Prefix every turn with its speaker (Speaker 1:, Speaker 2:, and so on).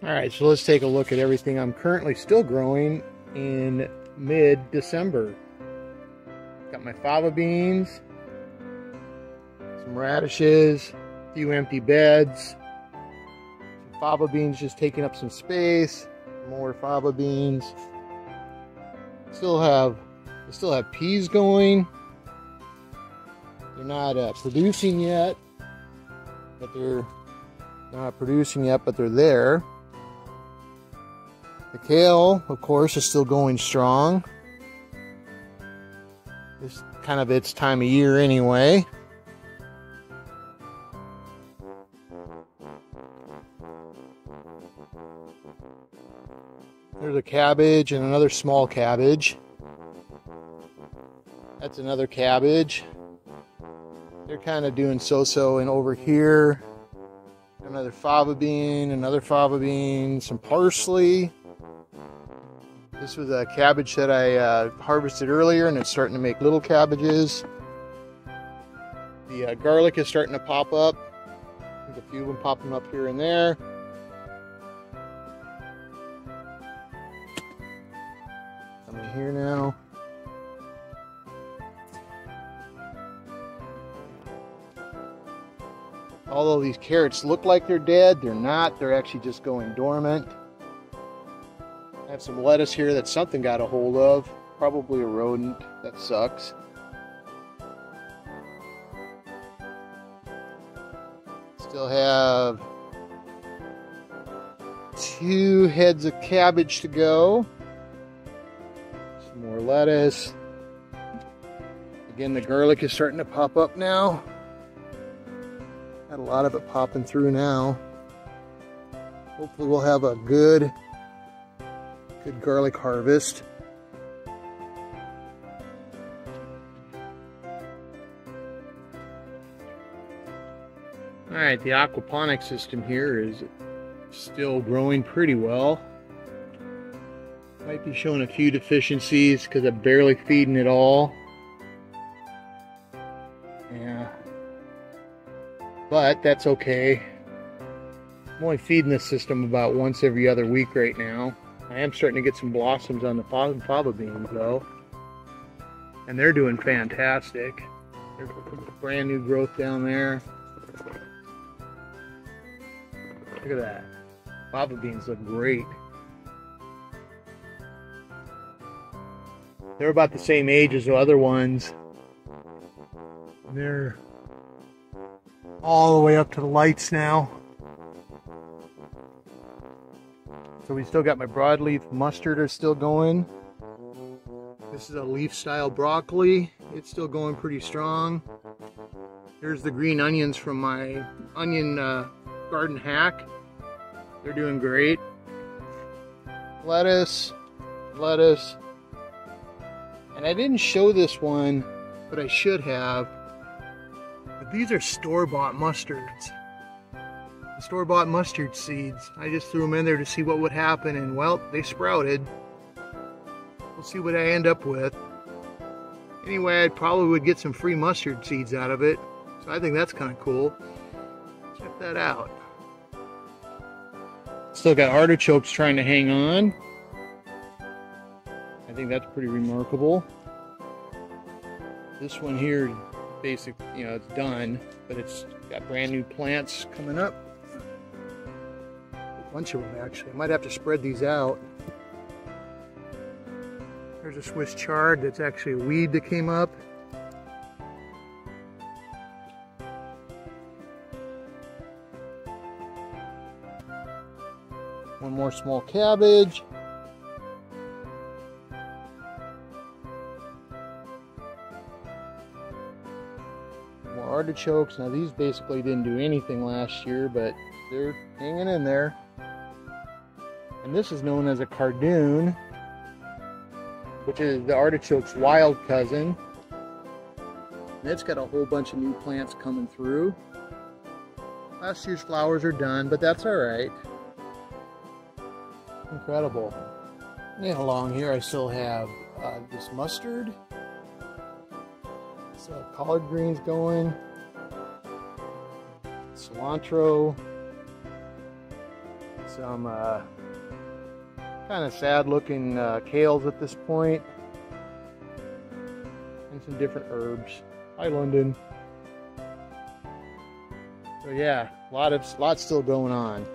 Speaker 1: All right, so let's take a look at everything I'm currently still growing in mid-December. Got my fava beans, some radishes, a few empty beds, some fava beans just taking up some space, more fava beans. Still have, I still have peas going. They're not uh, producing yet, but they're not producing yet, but they're there. The kale, of course, is still going strong. It's kind of its time of year anyway. There's a cabbage and another small cabbage. That's another cabbage. They're kind of doing so-so. And over here, another fava bean, another fava bean, some parsley. This was a cabbage that I uh, harvested earlier and it's starting to make little cabbages. The uh, garlic is starting to pop up. There's a few of them popping up here and there. Coming here now. Although these carrots look like they're dead, they're not. They're actually just going dormant. I have some lettuce here that something got a hold of. Probably a rodent. That sucks. Still have two heads of cabbage to go. Some more lettuce. Again, the garlic is starting to pop up now. Got a lot of it popping through now. Hopefully we'll have a good, garlic harvest. All right, the aquaponic system here is still growing pretty well. Might be showing a few deficiencies because I'm barely feeding it all. Yeah. But that's okay. I'm only feeding this system about once every other week right now. I am starting to get some blossoms on the fava beans though. And they're doing fantastic. There's brand new growth down there. Look at that. Fava beans look great. They're about the same age as the other ones. They're all the way up to the lights now. So we still got my broadleaf mustard are still going. This is a leaf style broccoli. It's still going pretty strong. Here's the green onions from my onion uh, garden hack. They're doing great. Lettuce, lettuce. And I didn't show this one, but I should have. But these are store-bought mustards. Store-bought mustard seeds. I just threw them in there to see what would happen, and well, they sprouted. We'll see what I end up with. Anyway, I probably would get some free mustard seeds out of it. So I think that's kind of cool. Check that out. Still got artichokes trying to hang on. I think that's pretty remarkable. This one here, basic, you know, it's done, but it's got brand new plants coming up. Bunch of them actually. I might have to spread these out. There's a Swiss chard that's actually a weed that came up. One more small cabbage. More artichokes. Now these basically didn't do anything last year, but they're hanging in there. And this is known as a cardoon, which is the artichoke's wild cousin. And it's got a whole bunch of new plants coming through. Last year's flowers are done, but that's all right. Incredible. And along here I still have uh, this mustard. So collard greens going. Cilantro. Some uh, kind of sad looking uh, kales at this point and some different herbs. Hi, London. So yeah, a lot of lot still going on.